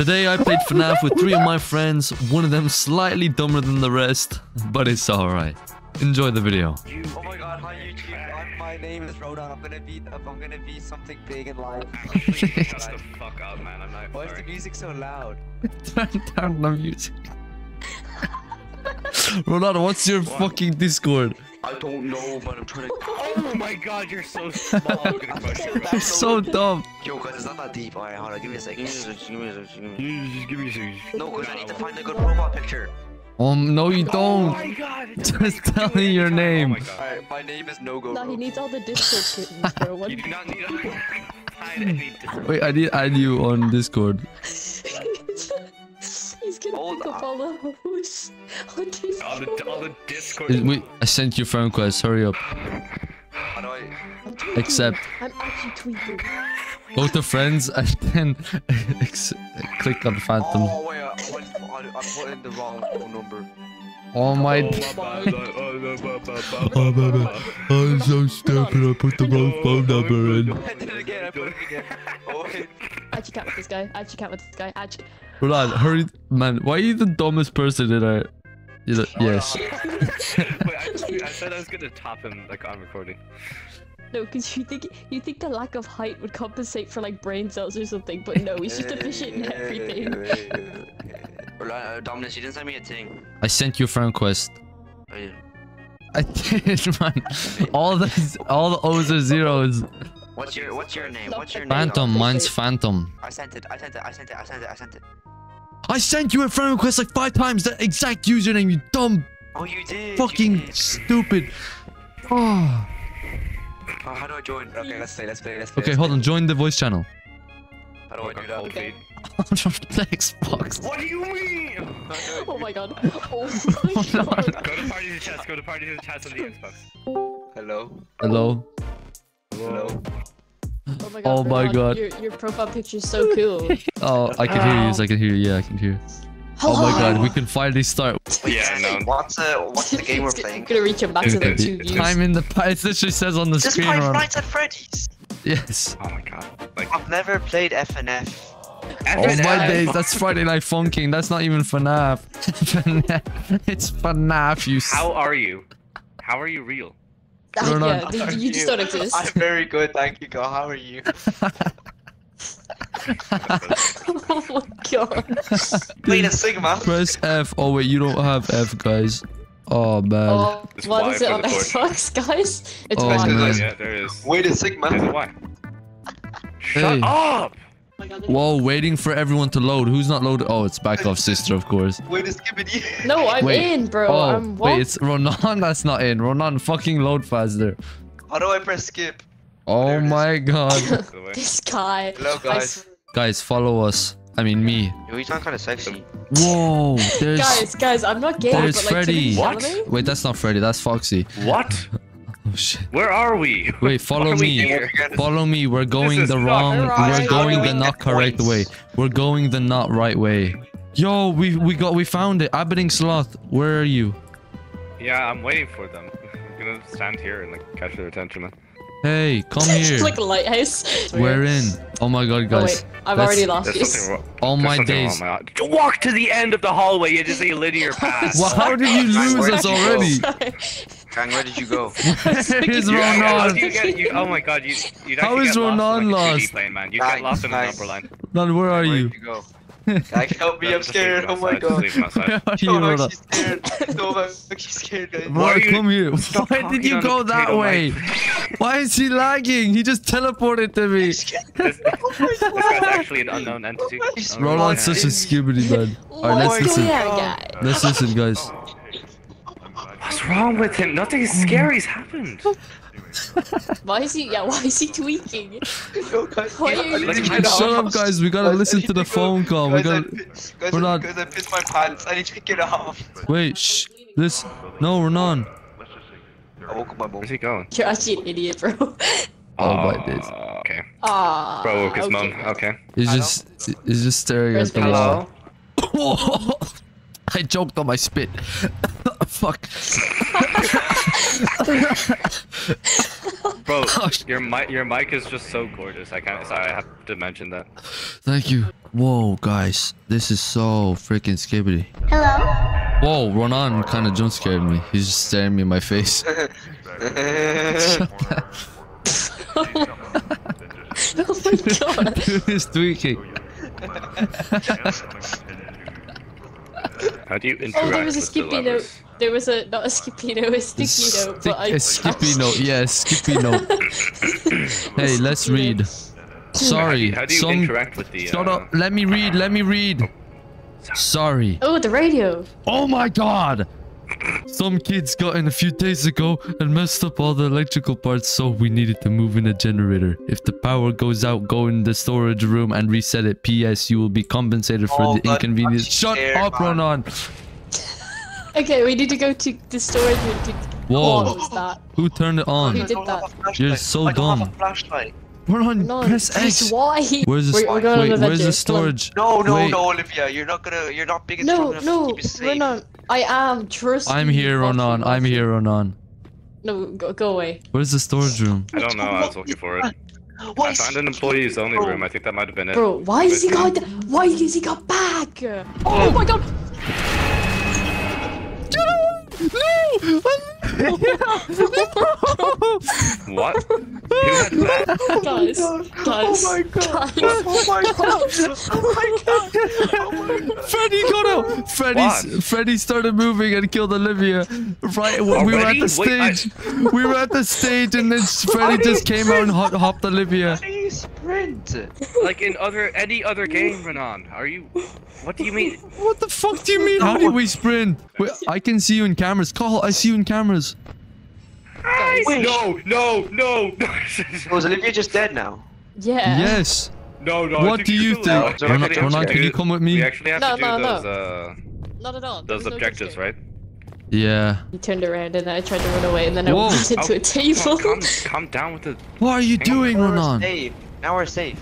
Today I played FNAF with three of my friends, one of them slightly dumber than the rest, but it's alright. Enjoy the video. Oh my god, hi YouTube. I'm, my name is Rodan. I'm gonna be I'm gonna be something big in life. Shut the fuck up, man. I'm not Why is the music so loud? Turn down the music. Ronaldo, what's your fucking Discord? I don't know, but I'm trying to. Oh my god, you're so small. I'm gonna crush you. bro. You're so dumb. Yo, cause it's not that deep. Alright, hold on. Give me a second. Give me a second. Give me a second. Just give me a second. a second. No, cause I need to find a good profile picture. Um, no you Oh don't. my god. Just tell me your name. Oh my god. Alright, my name is No Go. No, he needs all the Discord kittens, bro. What? You do not need to find any. Wait, I need to add you on Discord. He's gonna Hold pick up all the hoes on Discord. All the, all the Discord. Is- Wait, I sent you friend request. Hurry up. How do I? I'm tweaking. Accept. I'm actually tweaking. Go to friends and then click on Phantom. Oh wait, I, I, went, I, I put in the wrong phone number. Oh my. Oh, oh, I'm so stupid. I put the wrong phone number in. I did it again. I put it again. Oh wait. I actually can't with this guy. I actually can't with this guy. Actually. Hold on, hurry, man. Why are you the dumbest person in our? You know, yes. Wait, I, I said I was gonna top him like on recording. No, because you think you think the lack of height would compensate for like brain cells or something, but no, he's just deficient in everything. Uh, Dominus, you didn't send me a thing. I sent you a friend request. Oh, yeah. I did, man. All the all the O's are zeros. What's your What's your name? What's your name? Phantom, mine's. Phantom. I sent it. I sent it. I sent it. I sent it. I sent it. I sent you a friend request like five times. The exact username. You dumb, Oh, you did. you fucking did. stupid. Oh. Oh, how do I join? Okay, let's play. Let's play. Let's play. Okay, let's hold play. on. Join the voice channel. How do I do that? Cold Okay. feet. On the Xbox. What do you mean? Oh my god. Oh my god. Go to party to chats. Go to party to the chats on the Xbox. Hello. Hello. Hello. Oh my god. Oh my Ron, God. Your, your profile picture is so cool. Oh, I can hear you. I can hear you. Yeah, I can hear. you. Oh my god, we can finally start. Yeah, I know. What's uh What's the game we're I'm playing? gonna reach him back to the It's- two it's views. Time in the past. It literally says on the Just screen. Five Ron. Nights at Freddy's. Yes. Oh my god. Like, I've never played FNF. Oh my days, that's Friday Night Funkin'. That's not even FNAF. FNAF. it's FNAF, you s- how are you? How are you real? Ron, yeah, you, you just don't exist. I'm very good, thank you. God, how are you? oh my god. Playing a Sigma. Press F. Oh wait, you don't have F, guys. Oh man. Oh, It's what Y is it for on the board. Xbox, guys? It's Oh, Y. man. Yeah, there is. Wait a There's a Sigma. Y. Shut Hey. up! Whoa, waiting for everyone to load. Who's not loaded? Oh, it's back off sister, of course. Wait a Skibbity. No, I'm Wait. in, bro. Oh, I'm what? wait, it's Ronan that's not in. Ronan, fucking load faster. How do I press skip? Oh There it is. my god. By the way. this guy. Hello, guys. guys, follow us. I mean me. Yo, you sound kind of sexy. Whoa, there's Guys, guys, I'm not gay, There's but like, Freddy. What? Wait, that's not Freddy, that's Foxy. What? Oh shit. Where are we? Wait, follow Why are we me. here? Follow me. We're going the wrong. right. We're going How the not get correct points? way. We're going the not right way. Yo, we we got we found it. Aberdeen Sloth. Where are you? Yeah, I'm waiting for them. I'm gonna stand here and like catch their attention. Hey, come It's here. like a lighthouse. We're in. Oh my god, Oh guys. wait, I've Let's- already lost you. All my days. wrong with my- To walk to the end of the hallway, it is a linear path. Well, how did you lose us did you already? Sorry. Gang, where did you go? Here's Yeah, how Ronan. do you get, you, oh my god, you, you'd How actually is lost Ronan in, like, a 3D lost? Plane, man. You get lost in a nice. number line. Ronan, where are Where you? did you go? Gang, help me, I'm scared. Oh my god. leave him outside. Where are you, So Ronan? much scared. So much she's scared, guys. Why are Ronan, you- come here. Why did you go that way? Why is he lagging? He just teleported to me. This, this guy's actually an unknown entity. He's Ronan's such a skibbity man. Alright, let's listen. going on, guys? Let's listen, guys. What's wrong with him? Nothing scary's happened. Why is he? Yeah, why is he tweaking? Yo, guys, Why are you- to Shut get Shut up, guys. We gotta Guys, listen to the go. phone call. We Guys, I gotta. piss- Guys, We're not- guys, I pissed my pants. I need to get off. Wait, shh. This. No, Ronan. I woke up my mom. Where's he going? You're actually an idiot, bro. Oh my days. Uh, Okay. Ah. Bro woke his okay. mum. Okay. He's just. He's just staring at the wall. Hello? I choked on my spit. Fuck. Bro, Oh, your mic your mic is just so gorgeous. I can't. Sorry, I have to mention that. Thank you. Whoa, guys, this is so freaking skibbity. Hello. Whoa, Ronan kind of jump scared me. He's just staring me in my face. Oh my god. He's tweaking. How do you interact Oh, interact there was a with the skippy note. Levers? There was a not a skippy note, a sticky note, Stick- but I a skippy note. Yeah, a skippy note. Hey, let's read. Sorry, How do you some. interact with the? Shut uh, up. Let me read. Let me read. Sorry. Oh, the radio. Oh my god! Some kids got in a few days ago and messed up all the electrical parts, so we needed to move in a generator. If the power goes out, go in the storage room and reset it. P.S. You will be compensated for Oh, the inconvenience. Shut scared, up, man. Ronan! Okay, we need to go to the storage room to. Whoa. What? Who turned it on? Who did that? You're so I don't have dumb. a flashlight. Ronan, No, press X. why? Where's the, We're- we're wait, where's the adventure. Come storage? No, no, Wait. no, Olivia. You're not gonna. You're not big and strong No, enough no, to keep us safe. Ronan. I am. Trust I'm me, here, Buffy, Ronan. I'm here, Ronan. No, go, go away. Where's the storage room? I don't know. I was looking for it. What I found an employees only room. I think that might have been it. Bro, why is he got? Why is he got back? Oh. oh my god! What? Who had? Guys, guys, Oh my god. guys. Oh my god. Oh my god. Oh my god. Freddy got out. Freddy's What? Freddy started moving and killed Olivia. Right when we were at Already? the Wait, I- stage. we were at the stage and then Freddy just came out and hot, hopped Olivia. How do sprint? Like in other any other game, Renan. Are you? What do you mean? What the fuck do you mean? How do we sprint? Wait, I can see you in cameras. Call, I see you in cameras. Wait. No, no, no, no. Was Olivia just dead now? Yeah. Yes. no, no. What do you're you still think? alive. We Ronan- actually have Ronan, to can you come with me? We actually have No, to do no, no. uh Not at all. Those was no objectives, right? Yeah. He turned around and I tried to run away and then I Whoa. walked into Oh, a table. Calm, calm, calm down with the. What are you doing, Now we're Ronan? safe. Now we're safe.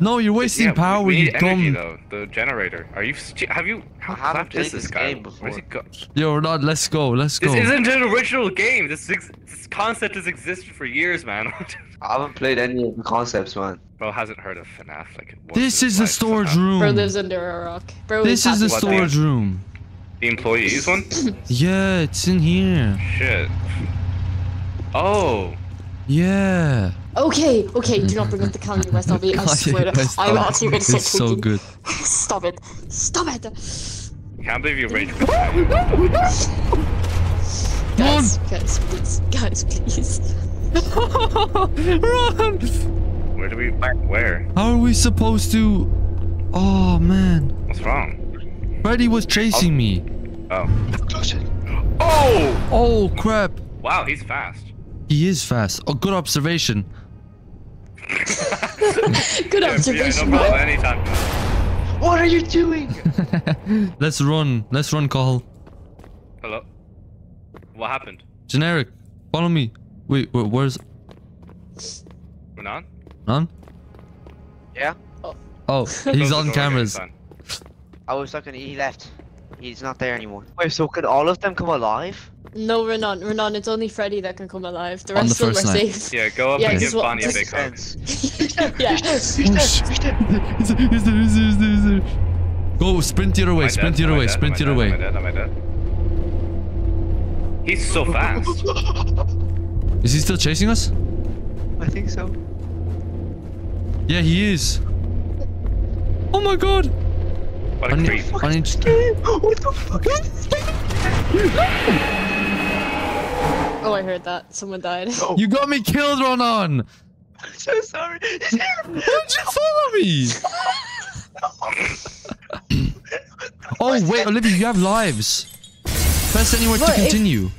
No, you're wasting Yeah, power, we you need energy dumb. though. The generator. Are you? st- Have you? How I haven't clapped is played this this guy? game Where's he before. go? Yo, Ronan, let's go. Let's go. This isn't an original game. This ex- this concept has existed for years, man. I haven't played any of the concepts, man. Bro hasn't heard of FNAF like. This is the life storage somehow. Bro room. lives under a rock. Bro This is the What, the- storage room. The employees one? Yeah, it's in here. Shit. Oh. Yeah. Okay, okay, do not bring up the Kanye West of it. I swear to Yes, I'm oh, actually gonna start It's so good. Stop it. Stop it. Can't believe you rage quit that. Guys, guys, please. Guys, please. Run! Where do we? Where? How are we supposed to? Oh man, What's wrong? Freddy was chasing oh. me. Oh. Close it. Oh! Oh crap! Wow, he's fast. He is fast. Oh, good observation. Good Yeah, observation. Yeah, no problem. Anytime. What are you doing? Let's run. Let's run, Call. Hello. What happened? Generic, follow me. Wait, wait where's Renan? None? Yeah? Oh, oh Close he's on cameras. okay, I was looking. He left. He's not there anymore. Wait, so could all of them come alive? No, Renan, Renan, it's only Freddy that can come alive. The On rest the of them are night. safe. Yeah, go up Yeah, and give Bonnie a big hug. yeah. Go, sprint the other Am way, I sprint dead? the other way, dead? sprint the other way. Am I dead? Am I dead? He's so fast. Is he still chasing us? I think so. Yeah, he is. Oh my god! What I a need, creep. I need, What the fuck is this? Oh, I heard that. Someone died. Oh, you got me killed, Ronan! I'm so sorry. Why'd you follow me? Oh, wait, Olivia, you have lives. Press anywhere to What, if- continue.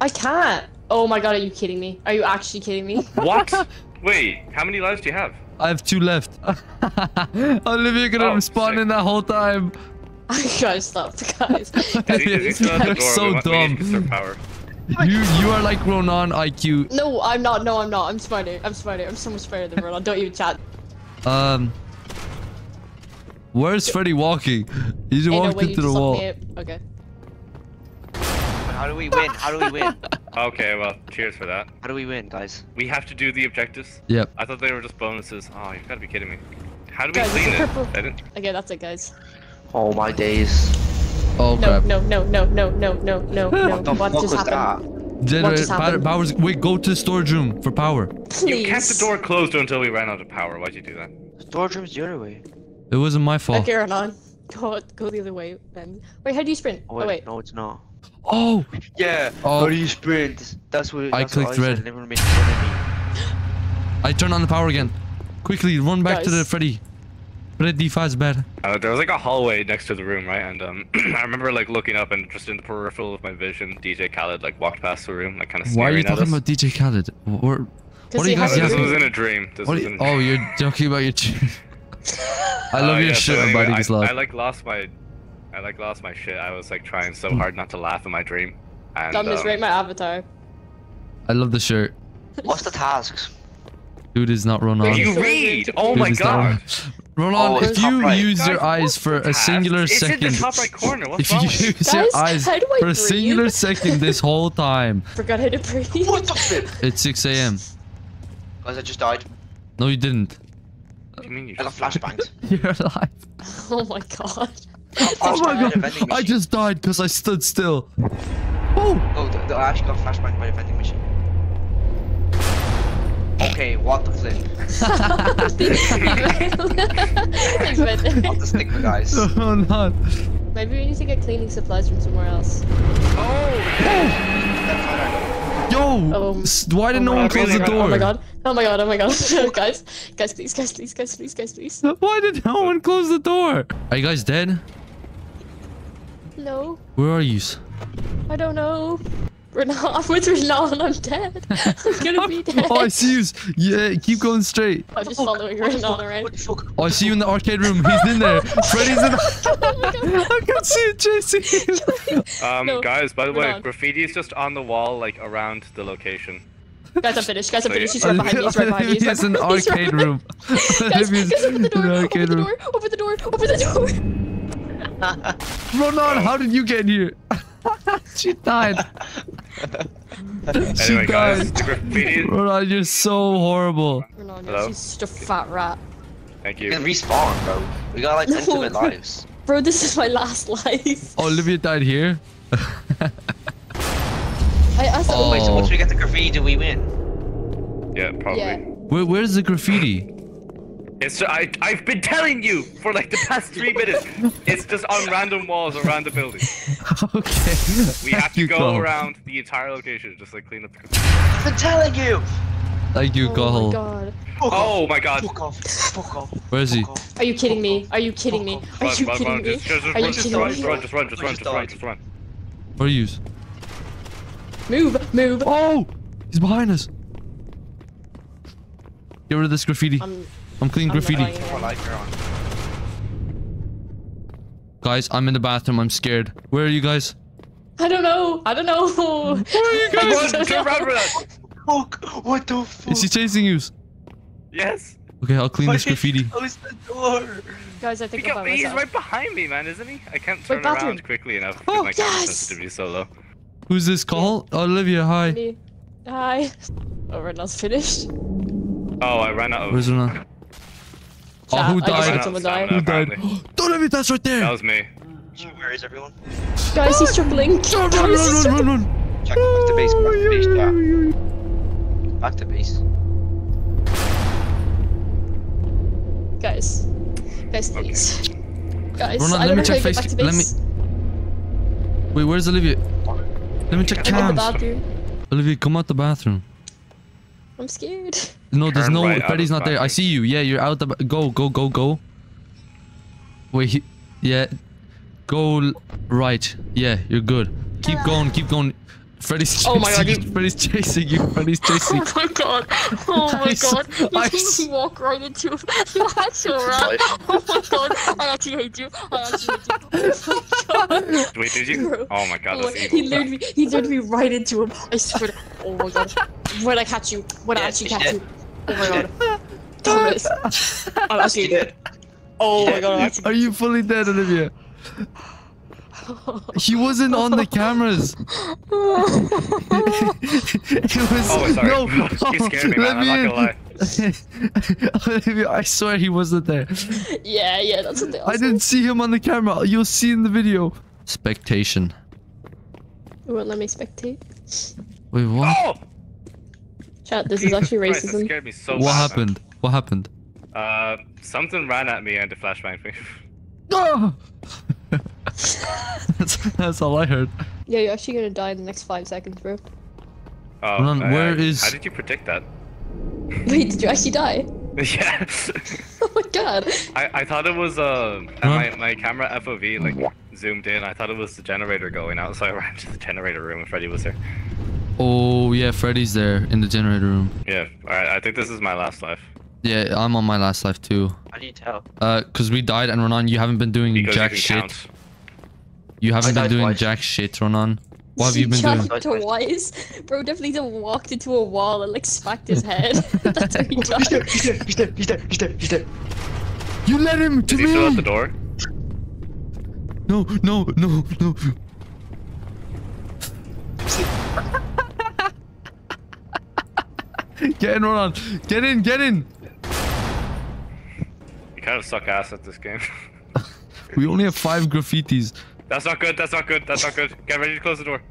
I can't. Oh my god, are you kidding me? Are you actually kidding me? What? Wait, how many lives do you have? I have two left. Olivia could have Oh, spawned in that whole time. guys, stop, guys. Is he, is he still at the You're so we want, we need dumb. To conserve power. You you are like Ronan IQ. No, I'm not. No, I'm not. I'm smarter. I'm smarter. I'm so much smarter than Ronan. Don't even chat. Um, where's Freddy walking? He just Hey, no, walked wait, into the wall. Okay. How do we win? How do we win? Okay, well, cheers for that. How do we win, guys? We have to do the objectives. Yep. I thought they were just bonuses. Oh, you've gotta be kidding me. How do we Guys, clean it? I didn't. Okay, that's it, guys. Oh my days. Oh No, crap. no, no, no, no, no, no, no, no. What the What fuck just was happened? that? Generator just power, happened? powers. Wait, go to the storage room for power. Please. You kept the door closed until we ran out of power. Why'd you do that? Storage room's the other way. It wasn't my fault. Okay, Renan. Go, go the other way, then. Wait, how do you sprint? Oh, Oh, wait, wait. no, it's not. Oh, Yeah. Oh. How do you sprint? That's what. I that's what clicked red. Never made fun of me. I turned on the power again. Quickly, run back to the Guys. Freddy. Freddy Fazbear. Uh, there was like a hallway next to the room, right? And um, I remember like looking up and just in the peripheral of my vision, DJ Khaled like walked past the room, like kind of Why are you at talking us. about DJ Khaled? Or, what are you guys Uh, this was in a dream. This what was you, in a oh, you're joking about your. ch- I love Uh, your yeah, shit so about anyway, Iggy's I. I like lost my, I like lost my shit. I was like trying so hard not to laugh in my dream. And, Dom is um, my avatar. I love the shirt. What's the tasks? Dude is not run on. You read! Oh Dude my is not god! Run Oh, if you right. use your eyes for a task? singular it's second. in the top right corner. What's If wrong you with you? use your eyes how do I for a singular second this whole time, Forgot how to breathe. What the flip? it's 6 a.m. Guys, I just died. No, you didn't. What do you mean you I got just- flashbanged. You're alive. Oh my god. Oh my Flashbanged by a god, I just died because I stood still. Oh! Oh, th- th- I actually got flashbanged by a vending machine. Okay, what the flip? Thanks, man. Not the stigma, guys. Oh, not. Maybe we need to get cleaning supplies from somewhere else. Oh, Yo! Oh. s- Why did Oh no my one god, close oh the my door? God, oh my god. Oh my god, oh my god. guys, guys, guys, please, guys, please, guys, please, guys, please. Why did no one close the door? Are you guys dead? No, Where are you? I don't know. Renan, I'm with Renan, I'm dead. I'm gonna be dead. oh, I see you. Yeah, keep going straight. I'm just following Renan around. What the? Oh, I see you in the arcade room. He's in there. Freddy's in Oh. I can see it chasing you. Um, No, guys, by the we're way, not. graffiti is just on the wall, like around the location. Guys, I'm finished. Guys, I'm finished. He's right behind me. He's right behind me. He's right He's in the behind me. He's right arcade room. Guys, guys, open the door. Open the door. Open the door. Open the door. Run on! How did you get here? she died. she Anyway, guys, died. the graffiti. Run! You're so horrible. Renan, Hello? she's just a fat rat. Thank You you. can respawn, bro. We got like No. intimate lives. Bro, this is my last life. Oh, Olivia died here. I, asked. thought, Oh. Wait, so oh. once we get the graffiti, do we win? Yeah, probably. Yeah. Where, where's the graffiti? It's I I've been telling you for like the past three minutes. It's just on random walls around the building. okay. We have to you, go Cole. around the entire location, just like clean up the. graffiti. I've been telling you! Thank you, oh my god. Fuck Oh my god! Fuck off. Fuck off. Where is he? Are you kidding me? Are you kidding me? Are Run, you run, kidding run! me? Just, just, just Are you run, just kidding run, me? just run, just run, just run, just just run, just run. Where are you? Move, move. Oh! He's behind us. Get rid of this graffiti. I'm, I'm cleaning graffiti. going What anywhere. life you're on? Guys, I'm in the bathroom. I'm scared. Where are you guys? I don't know. I don't know. Where are you Run, turn around with us! Fuck! What the fuck? Is he chasing you? Yes! Okay, I'll clean Why this graffiti. did you Close the door! Guys, I think I'm got, he's right behind me, man, isn't he? I can't Wait, turn bathroom. around quickly enough because Oh, my camera yes! sensitivity is so low. Who's this call? Olivia, hi. Hi. Oh, Renan's finished. Oh, I ran out of. Where's Rana? Oh, who I just died? saw out of someone die. stamina, Who died? apparently. Olivia, that's right there. That was me. Where is everyone? Guys, he's tripling. Run, Guys, run, run, run, run, run. Check back to base, back to base, yeah. Back to base. Guys. Guys, please. Guys, Ronan, I let don't me check face- back to let me- Wait, where's Olivia? Let me check I'm in the cams. Olivia, come out the bathroom. I'm scared. No, there's Turn no. right Freddy's not there. I see you. Yeah, you're out the. Go, go, go, go. Wait. He, yeah. Go right. Yeah, you're good. Keep going. Keep going. Freddy's chasing Oh my God, you. you- Freddy's chasing you. Freddy's oh chasing. Oh my god. Oh my I s- god. You I made walk right into him. You had. Oh my god. I actually hate you. I actually hate you. Oh my god. Wait, did you? Bro. Oh my god, Oh, that's he evil. lured me. He lured me right into him. I swear. To, oh my god. When I catch you. When I actually he's catch dead. you. Oh, oh my god. Thomas. I'm actually dead. Oh my god. Actually Are you fully dead, Olivia? He wasn't on the cameras. it was Oh, sorry. no. you scared me, man. I'm not in. gonna lie. I swear he wasn't there. yeah, yeah, that's what they I didn't see him on the camera. You'll see in the video. Spectation. It won't let me spectate. Wait, what? Oh! Chat, this is actually Christ, that racism. scared me so what bad, man. happened? What happened? Uh, something ran at me and it flashbanged me. That's, that's all I heard. Yeah, you're actually gonna die in the next five seconds, bro. Oh, Hold on, uh, where is- How did you predict that? Wait, did you actually die? yeah. Oh my god. I, I thought it was uh Huh? my, my camera FOV like zoomed in. I thought it was the generator going out, so I ran to the generator room and Freddy was there. Oh yeah, Freddy's there in the generator room. Yeah. All right. I think this is my last life Yeah, I'm on my last life too. How do you tell? Uh, cause we died and Ronan, you haven't been doing because jack you shit. count. You haven't I been doing twice. jack shit, Ronan. What have you been Chat doing? Twice. Bro definitely just walked into a wall and like smacked his head. That's how he died. He's there, he's there, he's there, he's there, he's there. You let him to Is he still at the door? No, no, no, no. get in, Ronan. Get in, get in. You kind of suck ass at this game. We only have five graffitis. That's not good. That's not good. That's not good. Get ready to close the door.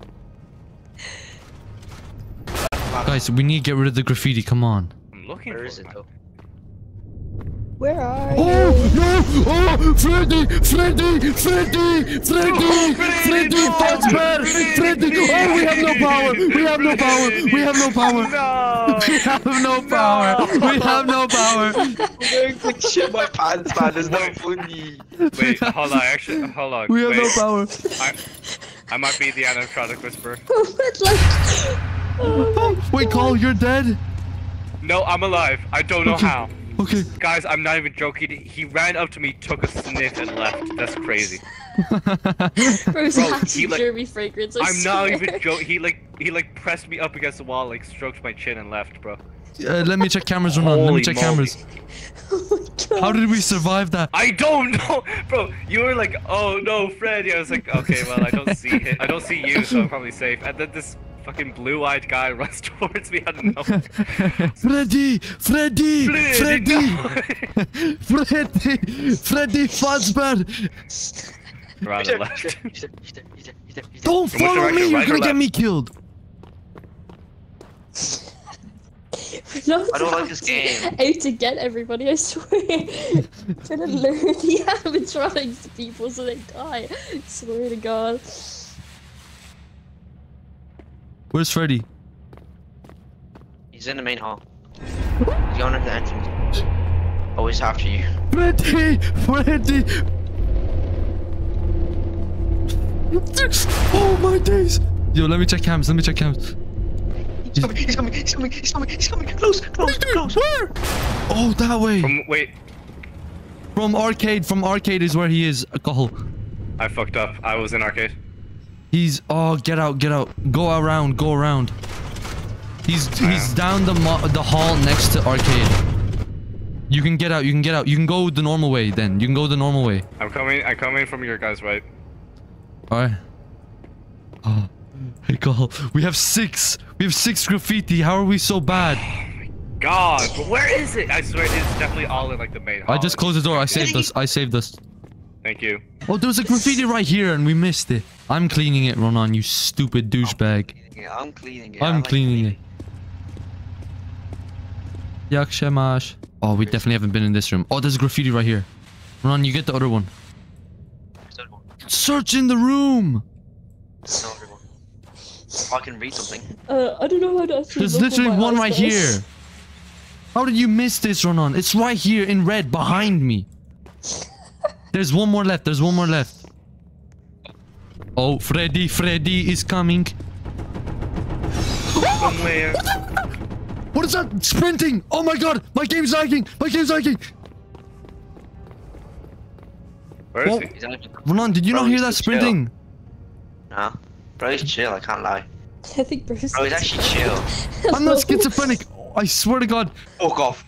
Guys, we need to get rid of the graffiti. Come on. I'm looking Where for is it though? Where are Oh no! Oh, Freddy! Freddy! Freddy! Freddy! Freddy! Fazbear! Freddy! Oh, we have no power! We have no power! We have no power! No. We have no power! We have no power! I'm going to shit my pants, man. There's no funny. Wait, hold on. Actually, hold on. We have Wait, no power! I, I might be the animatronic whisperer. Oh, oh Wait, Cole, you're dead? No, I'm alive. I don't know how. Okay. Guys, I'm not even joking. He ran up to me, took a sniff, and left. That's crazy. Bro's Bro, actually he, like- Jeremy fragrance. I I'm not even joking. He like he like pressed me up against the wall, like stroked my chin and left, bro. Uh, let me check cameras, Ronan. Let me check moly. cameras. Oh my god. How did we survive that? I don't know, bro. You were like, oh no, Freddy. I was like, okay, well, I don't see him. I don't see you, so I'm probably safe. And then this fucking blue-eyed guy runs towards me out of nowhere. Freddy! Freddy! Freddy, Freddy! Freddy! Freddy Fazbear! Around He's the there, left. Don't follow me! You're right gonna get me killed! No, I don't like this game. Out to get everybody, I swear. Trying to lure the animatronics to people so they die. swear to God. Where's Freddy? He's in the main hall. He's going into the entrance. Oh, he's after you. Freddy! Freddy! Oh my days! Yo, let me check cams, let me check cams. He's coming, he's coming, he's coming, he's coming, he's coming. Close, close, close. Where? Oh, that way. From, From arcade, from arcade is where he is. Call. I fucked up. I was in arcade. He's oh get out, get out. Go around, go around. He's he's down the mo the hall next to arcade. You can get out, you can get out. You can go the normal way then. You can go the normal way. I'm coming. I'm coming from your guys' right. Alright. Oh. Hey Cole, we have six. We have six graffiti. How are we so bad? Oh my god, but where is it? I swear it's definitely all in like the main hall. I just closed the door. I saved us. I saved us. Thank you. Oh, there was a graffiti right here and we missed it. I'm cleaning it, Ronan, you stupid douchebag. Yeah, I'm cleaning it. I I'm like cleaning it. Yak shemash. Oh, we definitely haven't been in this room. Oh, there's a graffiti right here. Ronan, you get the other one. There's. Search in the room. There's no other one. I can read something. Uh, I don't know how to actually There's literally my one right guys. here. How did you miss this, Ronan? It's right here in red behind me. There's one more left. There's one more left. Oh, Freddy, Freddy is coming. Somewhere. What is that? Sprinting! Oh my god! My game's lagging! My game's lagging! Where is Oh. he? He's actually. Ronan, did you Bro, not hear that so chill. sprinting? Nah. Bro, he's chill, I can't lie. I think Bruce. Bro, he's actually chill. I'm not schizophrenic. I swear to God. Fuck off.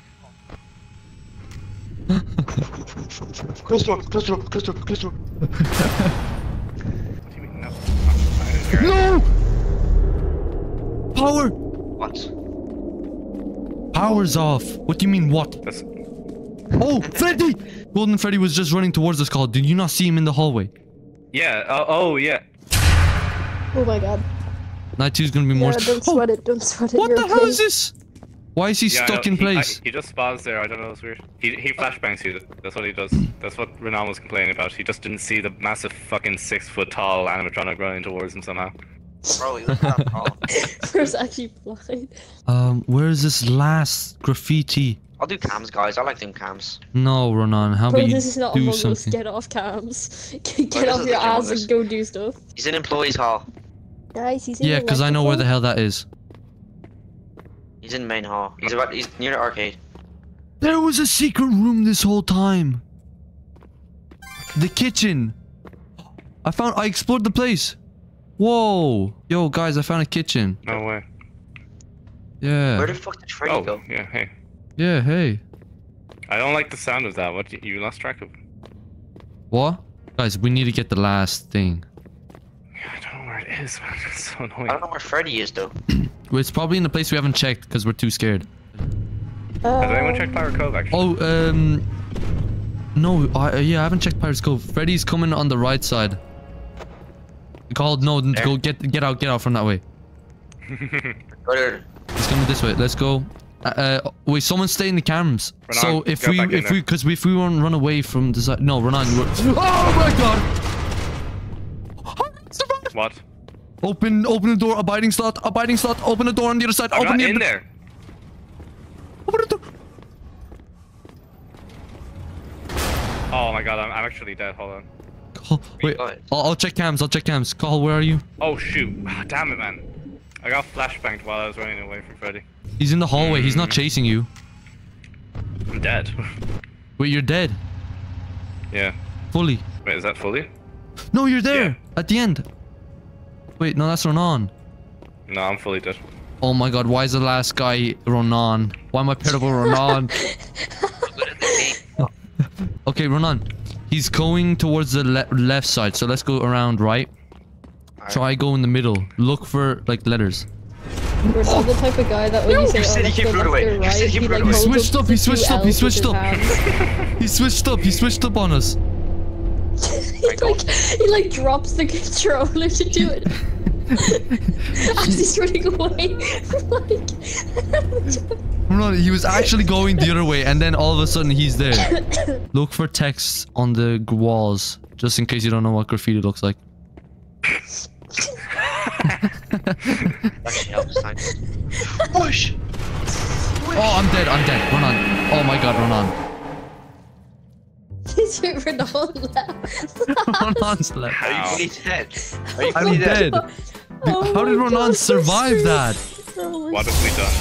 Close door, close door, close door, close door. You're. No! Power! What? Power's off. What do you mean, what? That's, Oh, Freddy! Golden Freddy was just running towards us, Call. Did you not see him in the hallway? yeah. Oh, oh yeah. Oh my god. Night two's gonna be more. Yeah, don't Oh, sweat it. Don't sweat it. what you're the hell is this? Why is he Yeah, stuck in he- I- place? He, just spawns there. I don't know. It's weird. He he flashbangs you. That's what he does. That's what Renan was complaining about. He just didn't see the massive fucking six foot tall animatronic running towards him somehow. Bro, you look at that problem. First actually blind. Um, where is this last graffiti? I'll do cams, guys. I like doing cams. No, Ronan. How Bro, about you this is not do Among Us. Get off cams. Get, this get off your ass and go do stuff. He's in employees hall. Guys, he's in Yeah, because I know where the hell that is. He's in main hall. He's about. He's near the arcade. There was a secret room this whole time. The kitchen. I found. I explored the place. Whoa, yo, guys, I found a kitchen. No way. Yeah, Where the fuck did Freddy Oh go? yeah. Hey. yeah. Hey, I don't like the sound of that. What you- you lost track of? what? Guys, we need to get the last thing. I don't know where it is, man. It's so I don't know where Freddy is though. Well, It's probably in the place we haven't checked because we're too scared. Has anyone Um, checked Pirate Cove actually? Oh, um, no, I uh, yeah, I haven't checked Pirates Cove. Freddy's coming on the right side. Called no, There. go get get out, get out from that way. Go there. He's coming this way. Let's go. Uh, uh wait, someone stay in the cams. Renan, so if get we if we because if we want to run away from the side, no, Renan. We're, oh my god! what? Open, open the door. Abiding slot. Abiding slot. Open the door on the other side. I'm open not the in there. Open the door. Oh my god, I'm, I'm actually dead. Hold on. Call, wait, Go. I'll, I'll check cams. I'll check cams. Call, where are you? Oh shoot. Ah, Damn it, man. I got flashbanged while I was running away from Freddy. He's in the hallway. He's Hmm. not chasing you. I'm dead. Wait, you're dead. yeah. Fully. Wait, is that fully? No, you're there. Yeah. At the end. Wait, no, that's Ronan. No, I'm fully dead. Oh my god, why is the last guy Ronan? Why am I paired with Ronan? Good at the game. okay, Ronan. He's going towards the le left side, so let's go around right. Alright. Try go in the middle. Look for like letters. We're not the type of guy that when you say, oh, let's he go left away. or right, he he came like right away. holds Switched up, he switched up, he switched up. He switched up. He switched up on us. He like he like drops the controller to do it. As he's running away, like Ronan, he was actually going the other way, and then all of a sudden he's there. Look for text on the walls, just in case you don't know what graffiti looks like. Actually helps. Thanks. Push. Oh, I'm dead. I'm dead. Run on. Oh my god, Ronan. He's moving on left. Ronan's left. Are you dead? Are you I'm fully dead. Oh How did oh my Ronan God, survive that? Oh, What have we done?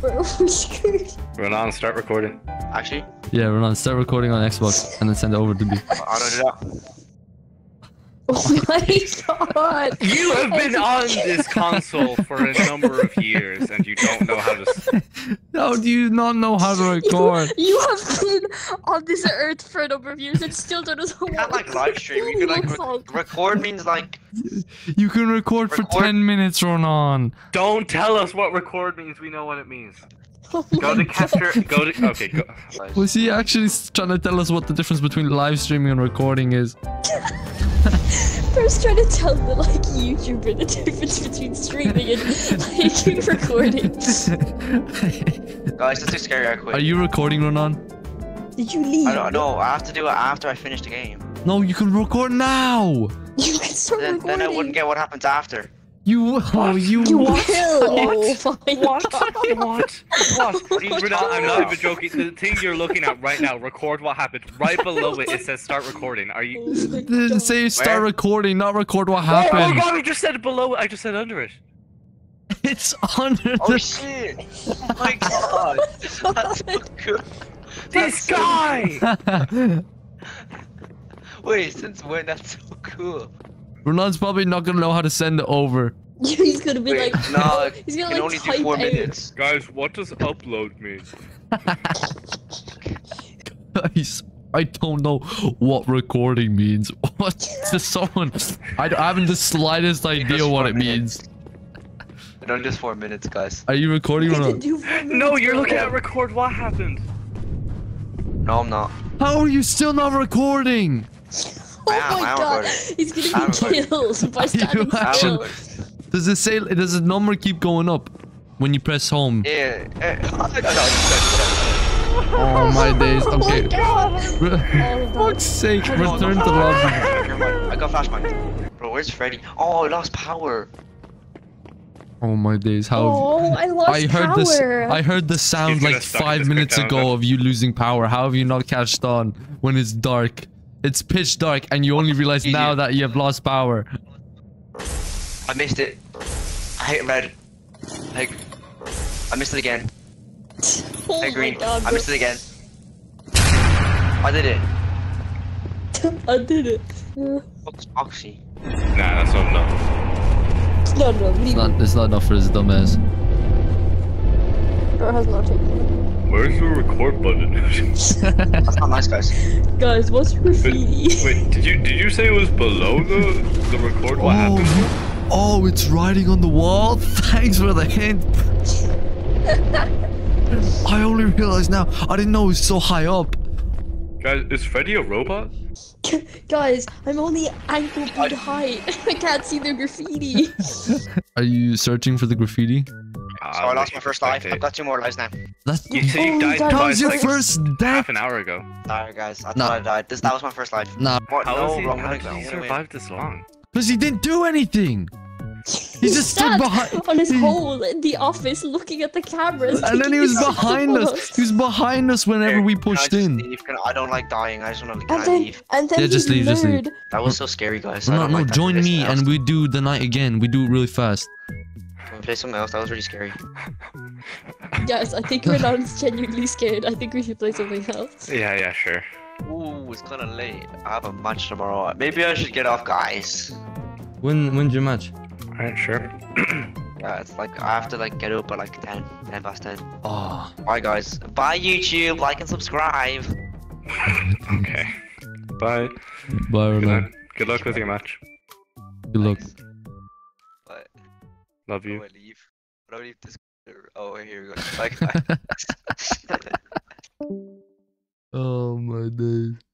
Bro, we're screwed. Ronan, start recording. Actually, Yeah, Ronan, start recording on Xbox and then send it over to me. I don't do that. Oh my god. You have been on this console for a number of years and you don't know how to. s- How do you not know how to record? You have been on this earth for a number of years and still don't know what You can't like live stream. You can like, re- like. record means like You can record for 10 minutes, Ronan. Don't tell us what record means. We know what it means. Oh Go to capture. Go to. Okay, go. Was he actually trying to tell us what the difference between live streaming and recording is? First trying to tell the like YouTuber the difference between streaming and like recording. guys, that's too scary. I quit. Are you recording, Ronan? Did you leave? I don't know. I have to do it after I finish the game. No, you can record now. You can start Then, recording. then I wouldn't get what happens after. You, oh, you. You will. What? My What? What? What? Renan, I'm not even joking. The thing you're looking at right now, record what happened. Right below it, it says start recording. Are you? Oh my Didn't say start Where? recording, not record what happened. Oh my god! I just said below it. I just said under it. It's under Oh the. shit! Oh my god! That's so cool. This guy. Wait, since when? That's so cool. Ronan's probably not gonna know how to send it over. He's gonna be Wait, like, no, he's gonna like only do type four out. minutes. Guys, what does upload mean? Guys, I don't know what recording means. What? To someone, I, I haven't the slightest idea what one it minute. means. It only just four minutes, guys. Are you recording or not? No, you're looking at record. What happened? No, I'm not. How are you still not recording? Oh my god, recording. he's I gonna be recording. killed by You standing still. Does it say? Does the number keep going up when you press home? Yeah. Oh my days. Oh my Okay. god! For oh, All fuck's sake, return to lobby. Never mind. I got flashbang. Bro, where's Freddy? Oh, I lost power. Oh my days. How? Oh, I lost I heard power. this. I heard the sound like five minutes ago of you losing power. How have you not catched on when it's dark? It's pitch dark, and you only realize now that you have lost power. I missed it. I hate red. Like, I missed it again. oh Hey, green. god, I missed it again. I did it. I did it. Fuck's Oxy. Nah, that's not enough. No, no, It's leave not. It's not enough for his dumbass. Bro has not taken it. Where's the record button? That's not nice, guys. Guys, what's graffiti? Wait, did you did you say it was below the the record? What oh, happened? Oh, oh, it's writing on the wall. Thanks for the hint. I only realized now. I didn't know it was so high up. Guys, is Freddy a robot? Guys, I'm only ankle boot height. I can't see the graffiti. Are you searching for the graffiti? So I lost my first life. I've got two more lives now. That's You say Oh, died that that was your like first death. half an hour ago. Sorry, guys. I thought Nah. I died. This that was my first life. Nah, What? How no, he, bro, I'm how did he I'm gonna survive this long? because he didn't do anything. He just stood behind. on his hole in the office looking at the cameras. And then he was behind us. He was behind us whenever we Can I pushed just in. leave? I, I don't like dying. I just want to. Can And then, leave? and then Yeah, just leave, just leave. That was so scary, guys. No, no, like that. join me and we do the night again. We do it really fast. Can we play something else? That was really scary. Guys, I think Renan's genuinely scared. I think we should play something else. Yeah, yeah, sure. Ooh, it's kind of late. I have a match tomorrow. Maybe I should get off, guys. When when's your match? Alright, sure. Yeah, it's like I have to like get up at like 10, 10 past 10. Oh, Bye, guys. Bye, YouTube. Like and subscribe. Okay. Bye. bye, Good, Good luck with your match. Good luck. But Love how do you. I leave? How do I leave this? Oh, here we go. Bye, guys. Oh my days.